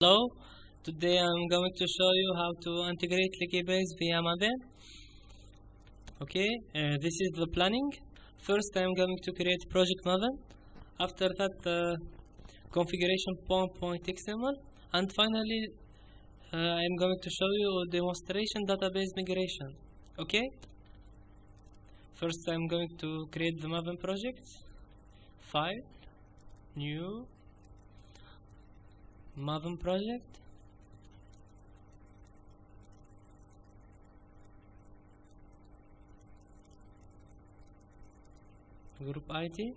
Hello, today I'm going to show you how to integrate Liquibase via Maven. Okay, uh, this is the planning. First I'm going to create project Maven. After that uh, configuration pom.xml and finally uh, I'm going to show you demonstration database migration. Okay, first I'm going to create the Maven project. File, new, Maven project. Group ID.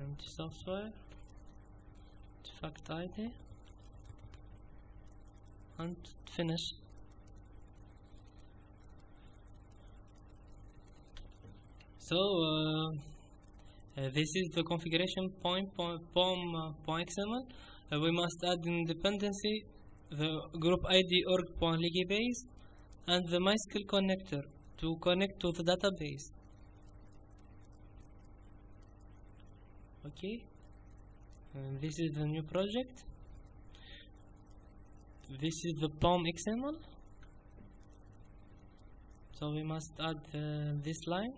MT software. Fact ID. And finish. So uh, this is the configuration point, point pom uh, point XML. Uh, we must add in dependency the group ID org base and the MySQL connector to connect to the database. Okay, and this is the new project. This is the POM XML. So we must add uh, this line.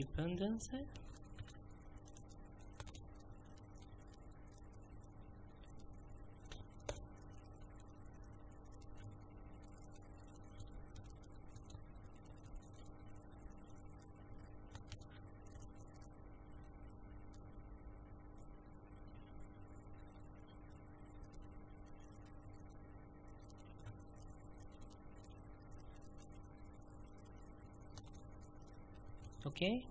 Dependency okay?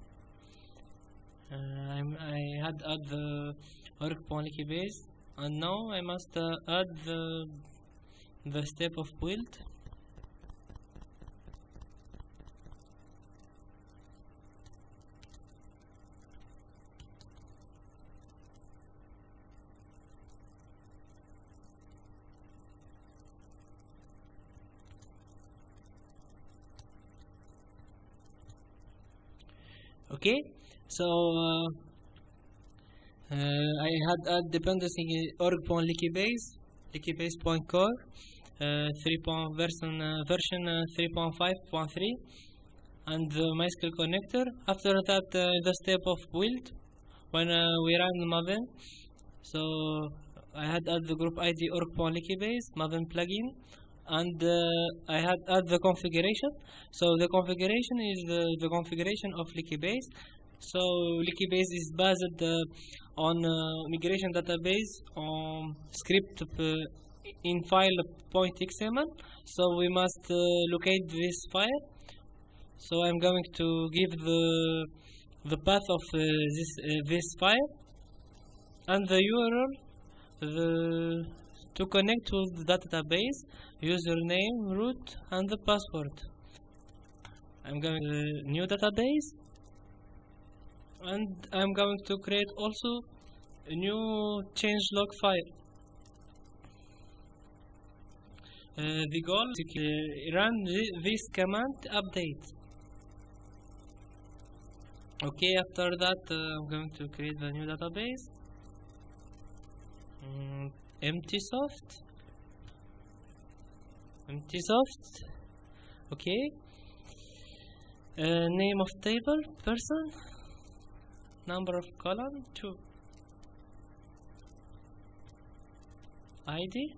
Uh, I had add the org Poliki base and now I must uh, add the the step of build okay? So uh, uh, I had add dependency org point Liquibase Liquibase point core uh, 3 point version uh, version uh, 3.5.3 and the MySQL connector. After that uh, the step of build when uh, we run Maven. So I had add the group ID org point Liquibase Maven plugin and uh, I had add the configuration. So the configuration is the, the configuration of Liquibase so Liquibase is based uh, on uh, migration database on script uh, in file point XML so we must uh, locate this file. So I'm going to give the the path of uh, this this file. And the URL the to connect to the database username root and the password. I'm going to new database. And I'm going to create also a new change log file. Uh, the goal is to uh, run this command update. Okay after that uh, I'm going to create the new database. Mm, empty soft? Empty soft? Okay. Uh, name of table person? Number of column 2 id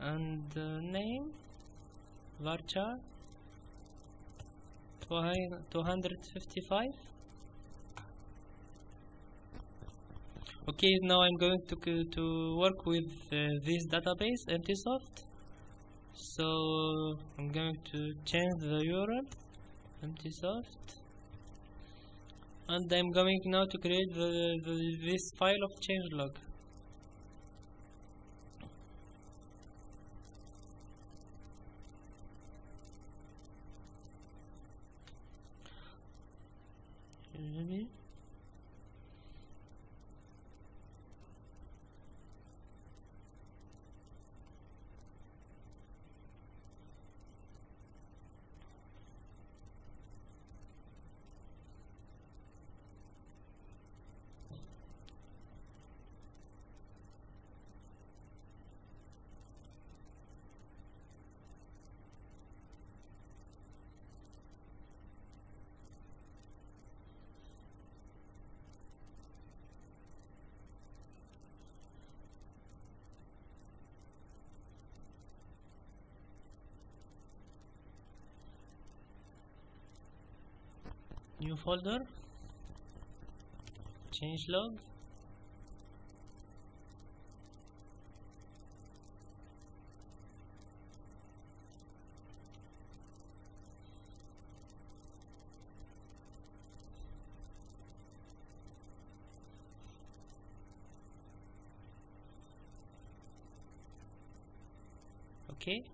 and uh, name? Varchar 255 okay now I'm going to to work with uh, this database emptysoft. So I'm going to change the URL emptysoft. And I'm going now to create the, the this file of changelog. Maybe. New folder change log okay.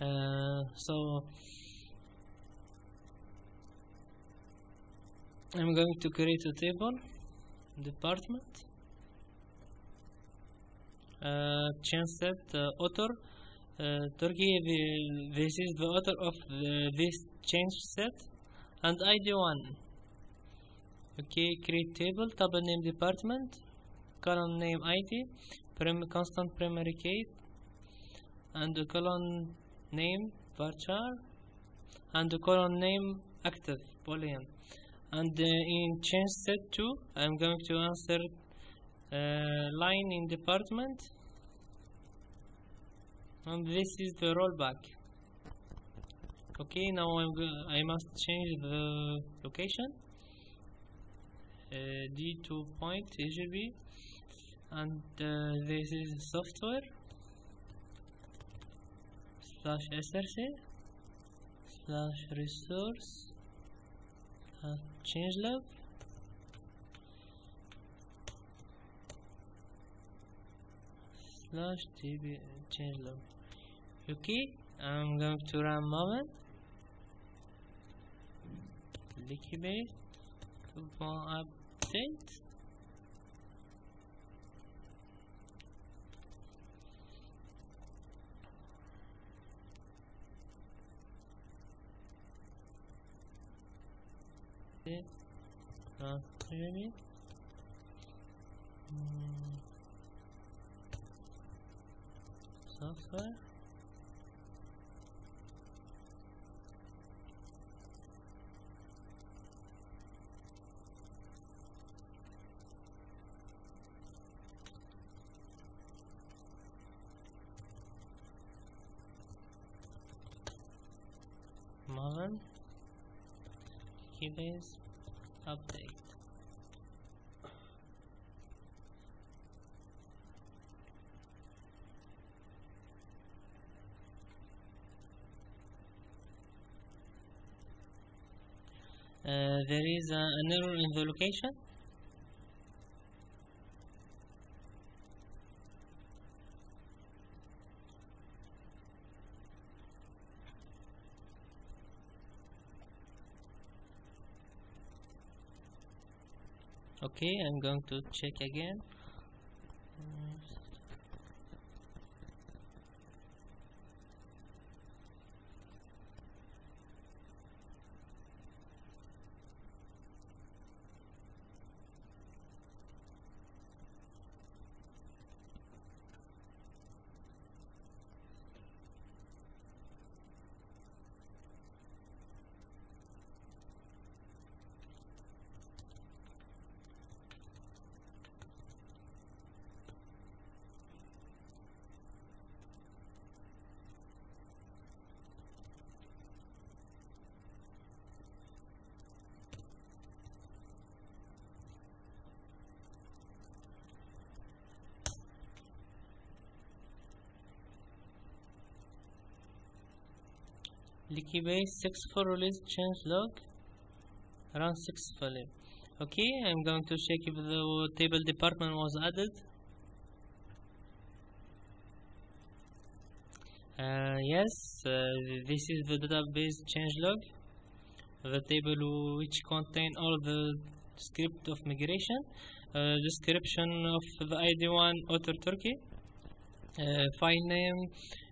Uh, so I'm going to create a table department uh, change set uh, author uh, Turkey this is the author of the, this change set and ID one. Okay create table table name department column name ID prim constant primary key and the column name varchar and the column name active boolean and uh, in change set 2 I'm going to answer uh, line in department. And this is the rollback. Okay now I'm I must change the location. Uh, D2 point AGB and uh, this is software. Slash src slash resource uh, change log slash db change log okay I'm going to run moment. Liquibase coupon update Okay. Not really. Mm. Software. Maven. Liquibase update. Uh, there is uh, an error in the location. Okay, I'm going to check again. Liquibase 64 release change log run successfully okay I'm going to check if the table department was added. Uh, yes uh, this is the database change log. The table which contain all the script of migration. Uh, description of the id1 author turkey. Uh, file name.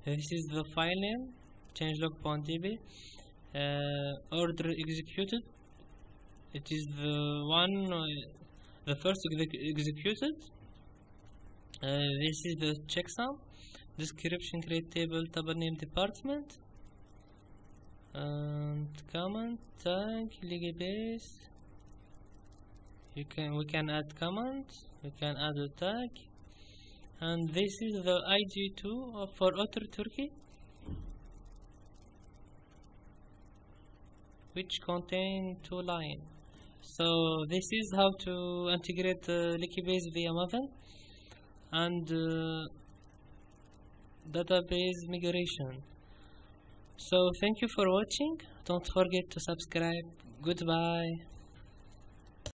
This is the file name changelog.db uh, order executed. It is the one uh, the first exec executed. Uh, this is the checksum description create table table name department. And comment tag Liquibase you can we can add comment we can add a tag. And this is the id2 for author turkey which contain two lines so this is how to integrate uh, Liquibase via Maven and uh, database migration. So thank you for watching. Don't forget to subscribe. Goodbye